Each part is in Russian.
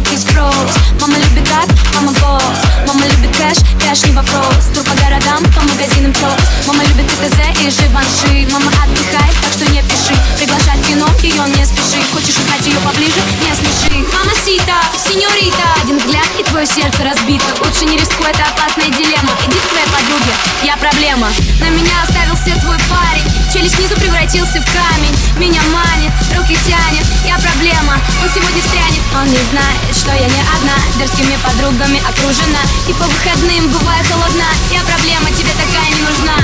высокий спрос. Мама любит так, мама босс Мама любит кэш, кэш не вопрос. Тур по городам, по магазинам прос Мама любит ТТЗ и Живанши. Мама отдыхает, так что не пиши. Приглашать кино, ее не спеши. Хочешь узнать ее поближе, не смеши. Мама Сита, сеньорита. Один взгляд и твое сердце разбито. Лучше не рискуй, это опасная дилемма. Иди к своей подруге, я проблема. На меня оставился твой парень. Челюсть снизу превратился в камень он не знает, что я не одна. Дерзкими подругами окружена. И по выходным бываю холодна Я проблема, тебе такая не нужна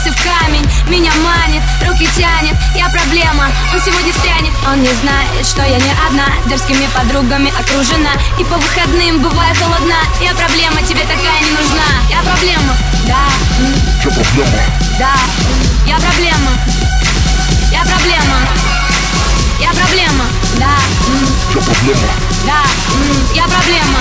превратился в камень Меня манит, руки тянет Я проблема, он сегодня встрянет Он не знает, что я не одна Дерзкими подругами окружена И по выходным бываю холодна Я проблема, тебе такая не нужна. Я проблема, да. Я проблема. Да, я проблема. Я проблема. Я проблема, да. Я проблема. Да, м, я проблема